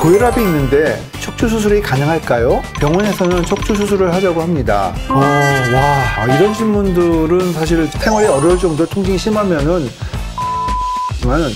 고혈압이 있는데 척추 수술이 가능할까요? 병원에서는 척추 수술을 하자고 합니다. 어, 와, 이런 질문들은 사실 생활이 어려울 정도 통증이 심하면은 지만은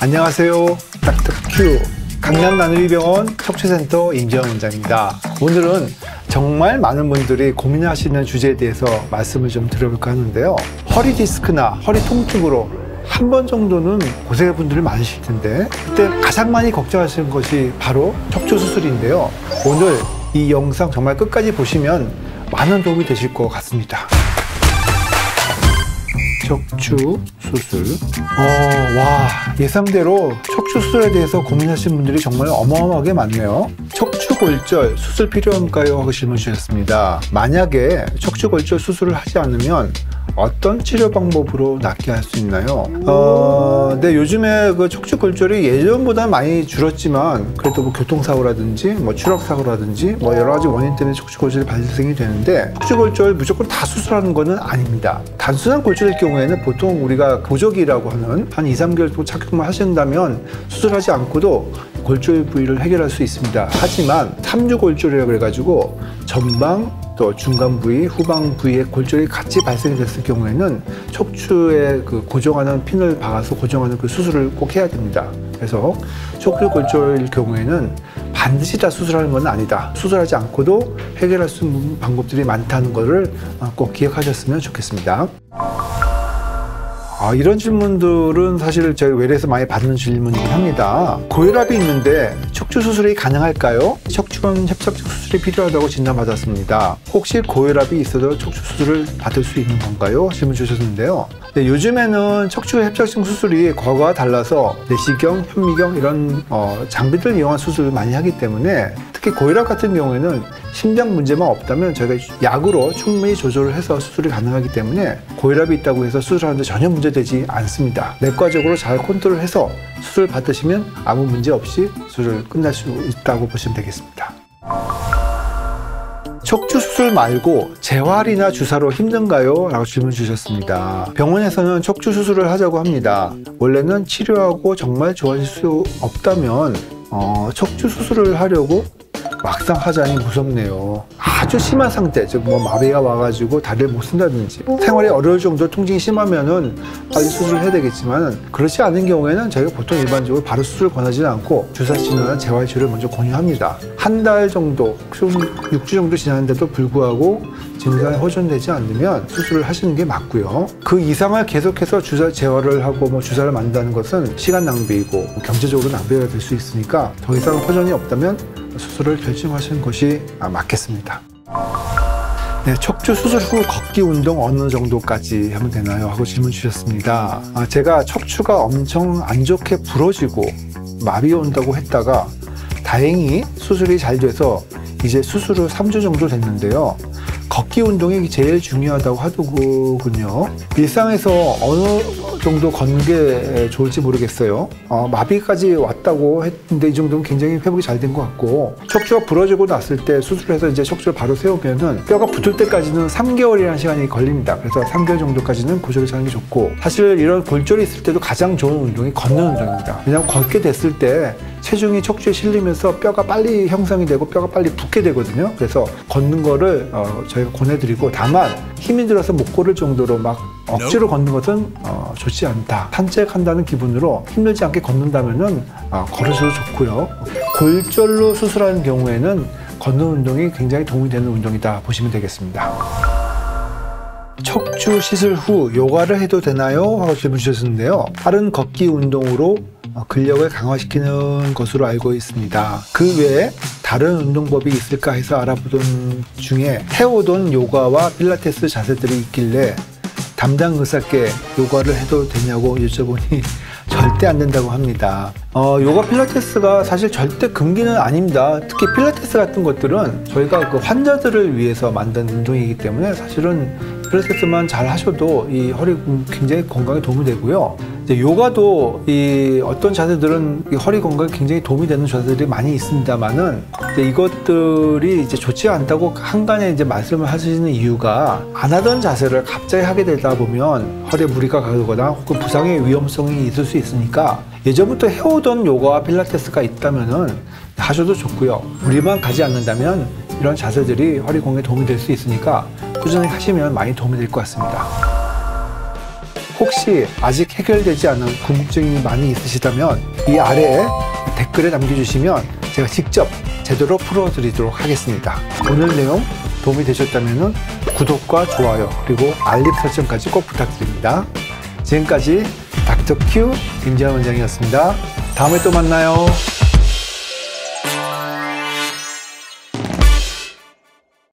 안녕하세요. 닥터 큐. 강남 나누리병원 척추센터 임지영 원장입니다. 오늘은 정말 많은 분들이 고민하시는 주제에 대해서 말씀을 좀 드려볼까 하는데요. 허리 디스크나 허리 통증으로 한 번 정도는 고생해 분들이 많으실 텐데 그때 가장 많이 걱정하시는 것이 바로 척추 수술인데요. 오늘 이 영상 정말 끝까지 보시면 많은 도움이 되실 것 같습니다. 척추 수술. 어, 와, 예상대로 척추 수술에 대해서 고민하시는 분들이 정말 어마어마하게 많네요. 척추 골절 수술 필요한가요? 하고 질문 주셨습니다. 만약에 척추 골절 수술을 하지 않으면 어떤 치료 방법으로 낫게 할 수 있나요? 어, 네, 요즘에 그 척추 골절이 예전보다 많이 줄었지만 그래도 뭐 교통사고라든지 뭐 추락사고라든지 뭐 여러 가지 원인 때문에 척추 골절이 발생이 되는데 척추 골절 무조건 다 수술하는 것은 아닙니다. 단순한 골절일 경우에는 보통 우리가 보조기라고 하는 한 2, 3개월 정도 착용만 하신다면 수술하지 않고도 골절 부위를 해결할 수 있습니다. 하지만 삼주 골절이라고 해가지고 전방 또 중간 부위, 후방 부위에 골절이 같이 발생이 됐을 경우에는 척추에 그 고정하는 핀을 박아서 고정하는 그 수술을 꼭 해야 됩니다. 그래서 척추 골절일 경우에는 반드시 다 수술하는 건 아니다. 수술하지 않고도 해결할 수 있는 방법들이 많다는 것을 꼭 기억하셨으면 좋겠습니다. 아, 이런 질문들은 사실 저희 외래에서 많이 받는 질문이긴 합니다. 고혈압이 있는데 척추 수술이 가능할까요? 척추관 협착증 수술이 필요하다고 진단받았습니다. 혹시 고혈압이 있어도 척추 수술을 받을 수 있는 건가요? 질문 주셨는데요. 네, 요즘에는 척추 협착증 수술이 과거와 달라서 내시경, 현미경 이런 어, 장비들 이용한 수술을 많이 하기 때문에 특히 고혈압 같은 경우에는 심장 문제만 없다면 저희가 약으로 충분히 조절을 해서 수술이 가능하기 때문에 고혈압이 있다고 해서 수술하는데 전혀 문제 되지 않습니다. 내과적으로 잘 컨트롤해서 수술 받으시면 아무 문제 없이 수술을 끝날 수 있다고 보시면 되겠습니다. 척추 수술 말고 재활이나 주사로 힘든가요? 라고 질문 주셨습니다. 병원에서는 척추 수술을 하자고 합니다. 원래는 치료하고 정말 좋아질 수 없다면 어, 척추 수술을 하려고 막상 하자니 무섭네요. 아주 심한 상태, 즉 뭐 마비가 와가지고 다리를 못 쓴다든지 생활이 어려울 정도 통증이 심하면은 빨리 수술을 해야 되겠지만 그렇지 않은 경우에는 저희가 보통 일반적으로 바로 수술 권하지는 않고 주사 치료나 재활 치료를 먼저 권유합니다. 한 달 정도, 6주 정도 지났는데도 불구하고 증상이 호전되지 않으면 수술을 하시는 게 맞고요. 그 이상을 계속해서 주사 재활을 하고 뭐 주사를 만다는 것은 시간 낭비이고 경제적으로 낭비가 될 수 있으니까 더 이상 호전이 없다면 수술을 결정하시는 것이 맞겠습니다. 네, 척추 수술 후 걷기 운동 어느 정도까지 하면 되나요? 하고 질문 주셨습니다. 아, 제가 척추가 엄청 안 좋게 부러지고 마비 온다고 했다가 다행히 수술이 잘 돼서 이제 수술 후 3주 정도 됐는데요. 걷기 운동이 제일 중요하다고 하더군요. 일상에서 어느 정도 걷는 게 좋을지 모르겠어요. 어, 마비까지 왔다고 했는데 이 정도면 굉장히 회복이 잘 된 것 같고 척추가 부러지고 났을 때 수술해서 이제 척추를 바로 세우면은 뼈가 붙을 때까지는 3개월이라는 시간이 걸립니다. 그래서 3개월 정도까지는 고정을 하는 게 좋고 사실 이런 골절이 있을 때도 가장 좋은 운동이 걷는 운동입니다. 왜냐하면 걷게 됐을 때 체중이 척추에 실리면서 뼈가 빨리 형성이 되고 뼈가 빨리 붙게 되거든요. 그래서 걷는 거를 어, 저희가 권해드리고 다만 힘이 들어서 못 걸을 정도로 막 억지로 걷는 것은 어, 좋지 않다. 산책한다는 기분으로 힘들지 않게 걷는다면은 어, 걸으셔도 좋고요. 골절로 수술하는 경우에는 걷는 운동이 굉장히 도움이 되는 운동이다 보시면 되겠습니다. 척추 시술 후 요가를 해도 되나요? 하고 질문 주셨는데요. 다른 걷기 운동으로 근력을 강화시키는 것으로 알고 있습니다. 그 외에 다른 운동법이 있을까 해서 알아보던 중에 해오던 요가와 필라테스 자세들이 있길래 담당 의사께 요가를 해도 되냐고 여쭤보니 절대 안 된다고 합니다. 어, 요가 필라테스가 사실 절대 금기는 아닙니다. 특히 필라테스 같은 것들은 저희가 그 환자들을 위해서 만든 운동이기 때문에 사실은 필라테스만 잘 하셔도 이 허리 굉장히 건강에 도움이 되고요. 이제 요가도 이 어떤 자세들은 이 허리 건강에 굉장히 도움이 되는 자세들이 많이 있습니다만은 이것들이 이제 좋지 않다고 한간에 이제 말씀을 하시는 이유가 안 하던 자세를 갑자기 하게 되다 보면 허리에 무리가 가거나 혹은 부상의 위험성이 있을 수 있으니까 예전부터 해오던 요가와 필라테스가 있다면은 하셔도 좋고요. 무리만 가지 않는다면 이런 자세들이 허리 건강에 도움이 될 수 있으니까 꾸준히 하시면 많이 도움이 될 것 같습니다. 혹시 아직 해결되지 않은 궁금증이 많이 있으시다면 이 아래에 댓글에 남겨주시면 제가 직접 제대로 풀어드리도록 하겠습니다. 오늘 내용 도움이 되셨다면 구독과 좋아요 그리고 알림 설정까지 꼭 부탁드립니다. 지금까지 닥터큐 김재환 원장이었습니다. 다음에 또 만나요.